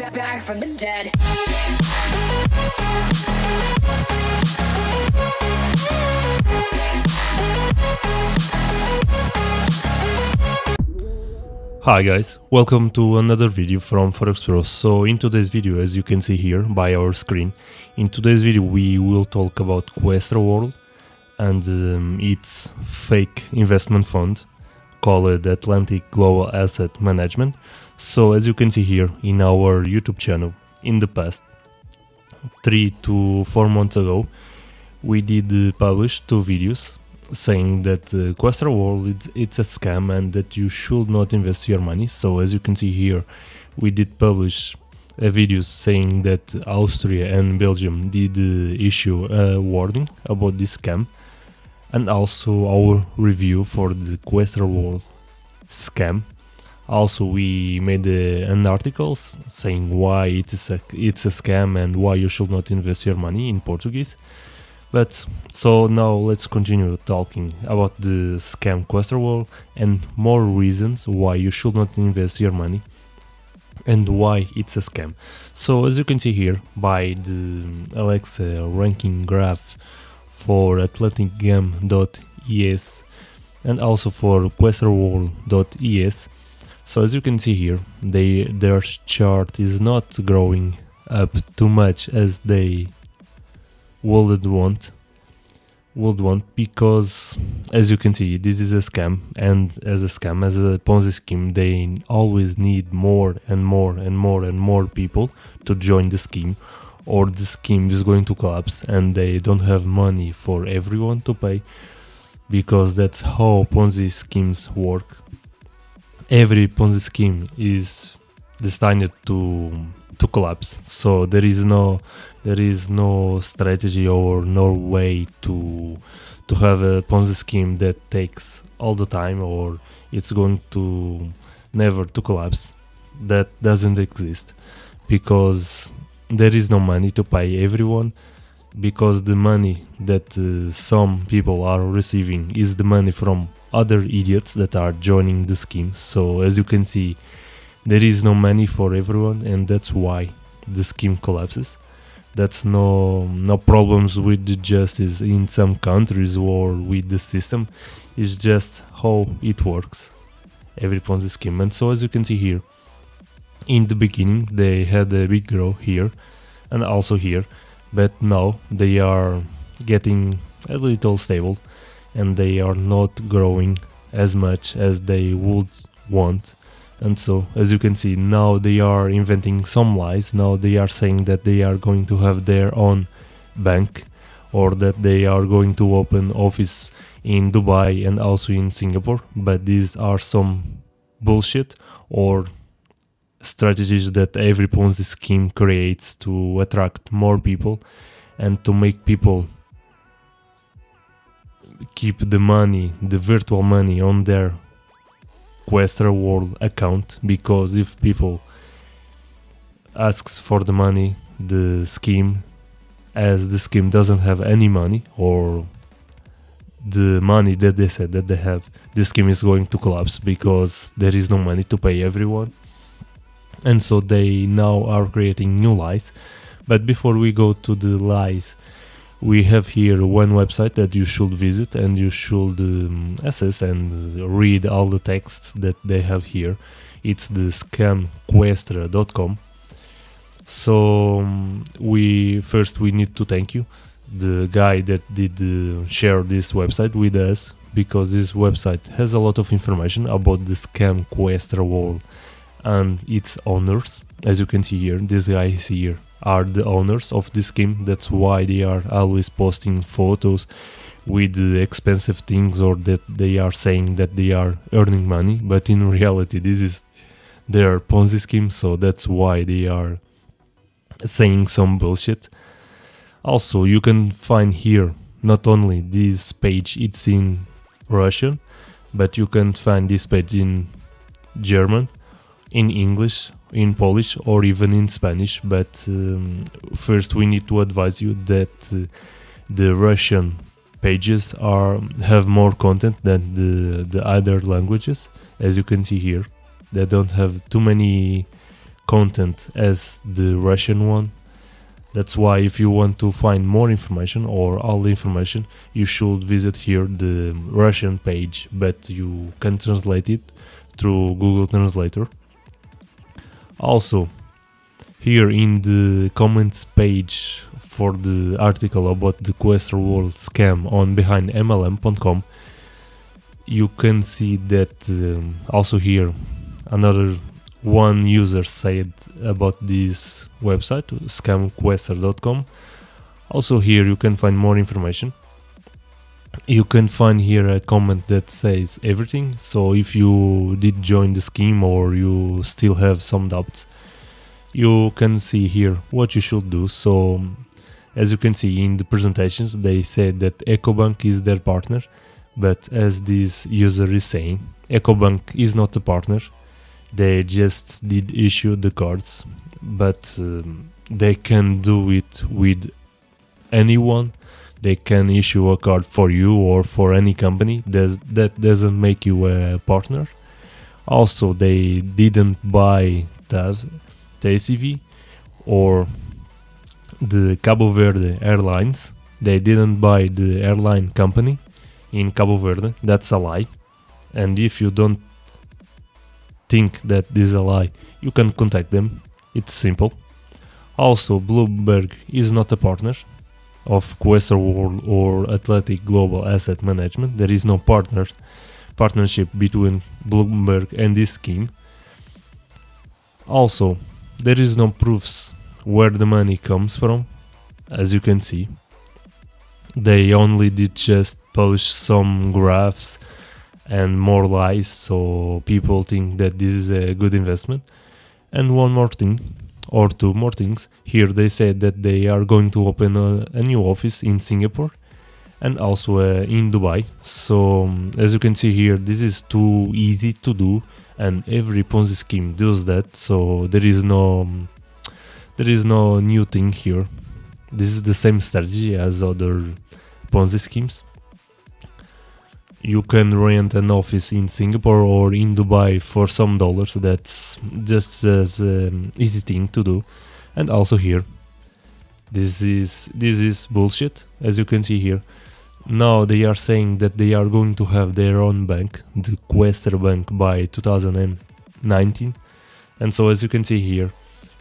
back, back from the dead. Hi guys, welcome to another video from Forex Pro. So in today's video, as you can see here by our screen, in today's video we will talk about Questra World and um, its fake investment fund called Atlantic Global Asset Management. So as you can see here in our YouTube channel, in the past three to four months ago, we did publish two videos saying that uh, Questra World it's, it's a scam and that you should not invest your money. So as you can see here, we did publish a video saying that Austria and Belgium did uh, issue a warning about this scam and also our review for the Questra World scam. Also, we made uh, an article saying why it is a, it's a scam and why you should not invest your money in Portuguese. But so now let's continue talking about the scam World and more reasons why you should not invest your money and why it's a scam. So as you can see here by the Alexa ranking graph for atlanticgam.es and also for questraworld.es. So as you can see here, they their chart is not growing up too much as they would want would want because as you can see this is a scam and as a scam as a ponzi scheme they always need more and more and more and more people to join the scheme or the scheme is going to collapse and they don't have money for everyone to pay because that's how ponzi schemes work every ponzi scheme is destined to to collapse. So there is no there is no strategy or no way to to have a ponzi scheme that takes all the time or it's going to never to collapse. That doesn't exist because there is no money to pay everyone because the money that uh, some people are receiving is the money from other idiots that are joining the scheme. So as you can see there is no money for everyone and that's why the scheme collapses. That's no no problems with the justice in some countries or with the system. It's just how it works. Every ponzi scheme. And so as you can see here in the beginning they had a big growth here and also here but now they are getting a little stable and they are not growing as much as they would want. And so as you can see now they are inventing some lies. Now they are saying that they are going to have their own bank or that they are going to open office in Dubai and also in Singapore. But these are some bullshit or strategies that every Ponzi scheme creates to attract more people and to make people keep the money, the virtual money on their Questra World account because if people asks for the money, the scheme, as the scheme doesn't have any money or the money that they said that they have, the scheme is going to collapse because there is no money to pay everyone. And so they now are creating new lies. But before we go to the lies, we have here one website that you should visit and you should um, assess and read all the texts that they have here. It's the scamquestra.com so um, we first we need to thank you the guy that did uh, share this website with us because this website has a lot of information about the scam questra world and its owners. As you can see here this guy is here are the owners of this game. That's why they are always posting photos with expensive things or that they are saying that they are earning money. But in reality, this is their Ponzi scheme, so that's why they are saying some bullshit. Also, you can find here not only this page, it's in Russian, but you can find this page in German, in English, in Polish or even in Spanish. But um, first, we need to advise you that uh, the Russian pages are have more content than the the other languages, as you can see here. They don't have too many content as the Russian one. That's why if you want to find more information or all the information, you should visit here the Russian page, but you can translate it through Google Translator. Also, here in the comments page for the article about the Questra World scam on behindmlm.com, you can see that um, also here another one user said about this website scamquestra.com also here you can find more information you can find here a comment that says everything. So if you did join the scheme or you still have some doubts you can see here what you should do. So as you can see in the presentations they said that ecobank is their partner but as this user is saying ecobank is not a partner. They just did issue the cards but um, they can do it with anyone they can issue a card for you or for any company Does, that doesn't make you a partner. Also they didn't buy TAV, TACV or the Cabo Verde Airlines. They didn't buy the airline company in Cabo Verde. That's a lie. And if you don't think that this is a lie, you can contact them. It's simple. Also, Bloomberg is not a partner of World or Atlantic Global Asset Management. There is no partner partnership between Bloomberg and this scheme. Also, there is no proofs where the money comes from, as you can see. They only did just post some graphs and more lies so people think that this is a good investment and one more thing or two more things. Here they said that they are going to open a, a new office in singapore and also uh, in dubai. So um, as you can see here this is too easy to do and every ponzi scheme does that. So there is no um, there is no new thing here. This is the same strategy as other ponzi schemes you can rent an office in Singapore or in Dubai for some dollars. That's just as um, easy thing to do. And also here, this is this is bullshit. As you can see here, now they are saying that they are going to have their own bank, the Questra Bank, by 2019. And so as you can see here,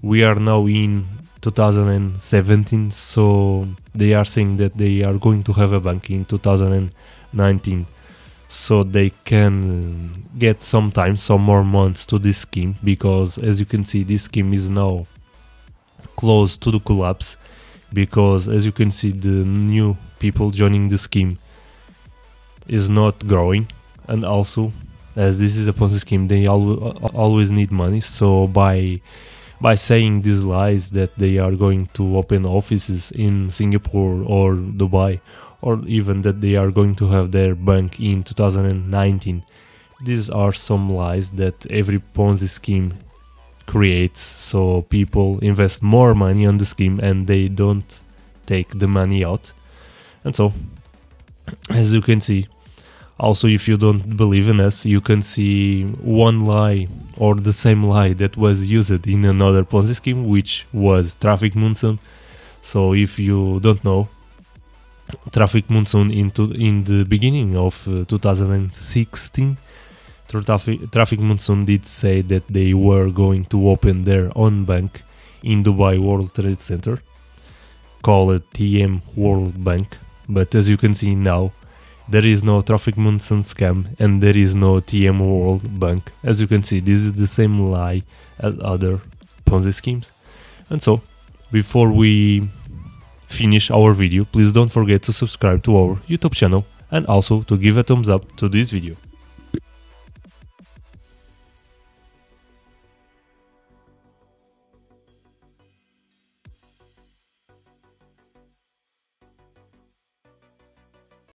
we are now in 2017. So they are saying that they are going to have a bank in 2019 so they can get some time some more months to this scheme because as you can see this scheme is now close to the collapse because as you can see the new people joining the scheme is not growing. And also as this is a Ponzi scheme they al- uh, always need money. So by by saying these lies that they are going to open offices in Singapore or Dubai or even that they are going to have their bank in 2019. These are some lies that every Ponzi scheme creates so people invest more money on the scheme and they don't take the money out. And so, as you can see, also if you don't believe in us, you can see one lie or the same lie that was used in another Ponzi scheme, which was Traffic Monsoon. So if you don't know, Traffic Monsoon into in the beginning of uh, 2016. Traffic, Traffic Monsoon did say that they were going to open their own bank in Dubai World Trade Center, call it TM World Bank. But as you can see now, there is no Traffic Monsoon scam and there is no TM World Bank. As you can see, this is the same lie as other Ponzi schemes. And so, before we finish our video, please don't forget to subscribe to our YouTube channel and also to give a thumbs up to this video.